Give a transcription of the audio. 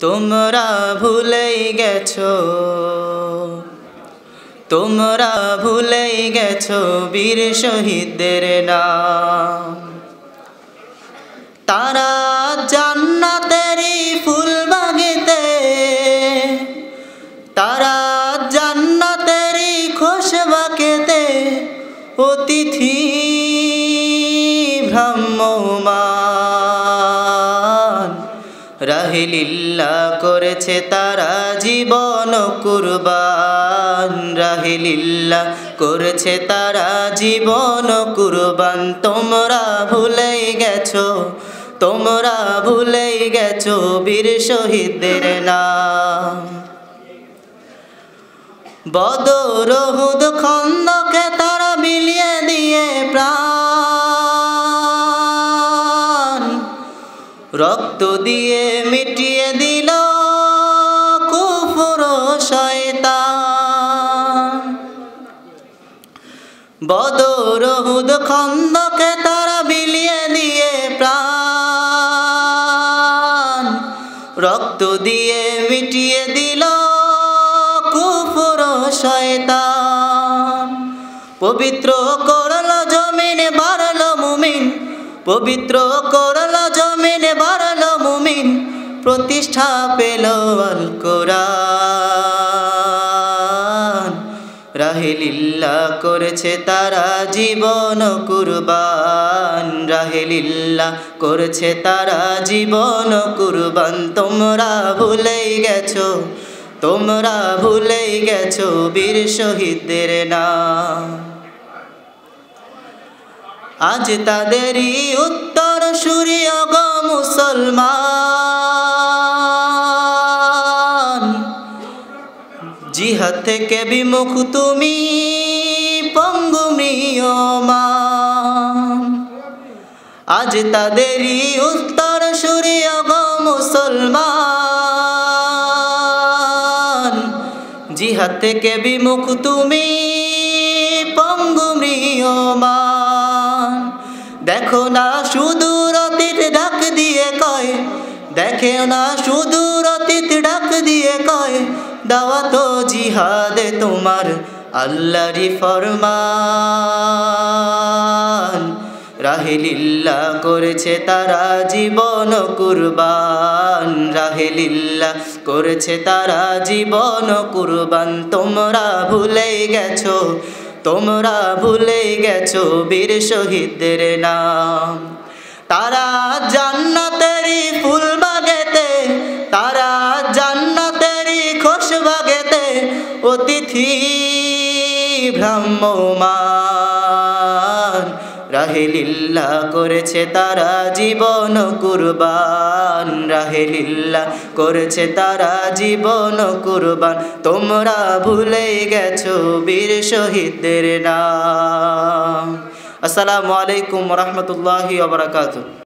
তোমরা ভুলেই গেছো। তোমরা ভুলেই গেছো বীর শহীদদের নাম। তারা জান্নাতেরই ফুল বাগিতে। তারা জান্নাতেরই খোশবাকেতে অতিথি ভ্রাম্যমান রাহিলিল্লা করেছে তারা জীবন কুরবান। রাহিলিল্লা করেছে তারা জীবন কুরবান। তোমরা ভুলেই গেছো, তোমরা ভুলেই গেছো বীর শহীদদের নাম। বদর হুদ খন্দকে তারা বিলিয়ে দিয়ে প্রাণ রক্ত দিয়ে মিটিয়ে দিল কুফুর বদর হুদ খন্দকে তারা বিলিয়ে দিয়ে প্রাণ। রক্ত দিয়ে মিটিয়ে দিল কুফুর শয়তান। পবিত্র করল জমিনে মুমিন পবিত্র করল জমিনে, বাড়ল মুমিন, প্রতিষ্ঠা পেল আল কোরআন রাহেলিল্লা করেছে তারা জীবন কুরবান। রাহেলিল্লা করেছে তারা জীবন কুরবান। তোমরা ভুলেই গেছো, তোমরা ভুলেই গেছো বীর শহীদদের নাম। আজ তাদেরই উত্তর সূর্য মুসলমান। জিহাদ থেকে বিমুখ তুমি পঙ্গু আজ তাদেরই উত্তর সূর্য মুসলমান। জিহাদ থেকে বিমুখ তুমি পঙ্গু মৃয়মান দেখো না সুদূর অতীত ডাক দিয়ে কয়। দেখে না সুদূর অতীত ডাক দিয়ে কয়। দাওয়া তো জিহাদে তোমার আল্লাহরি ফরমান। রাহেলিল্লা করেছে তারা জীবন কুরবান। রাহেলিল্লা করেছে তারা জীবন কুরবান। তোমরা ভুলে গেছো তোমরা ভুলে গেছো বীর শহীদদের নাম। তারা জান্নাতেরই ফুল বাগেতে, তারা জান্নাতেরই খোশ বাগেতে, অতিথি ভ্রাম্যমান রাহেলিল্লা করেছে তারা জীবন কুরবান। রাহেলিল্লা করেছে তারা জীবন কুরবান। তোমরা ভুলে গেছো বীর শহীদদের নাম। আসসালামু আলাইকুম রহমতুল্লাহি ওবরাকাতুহ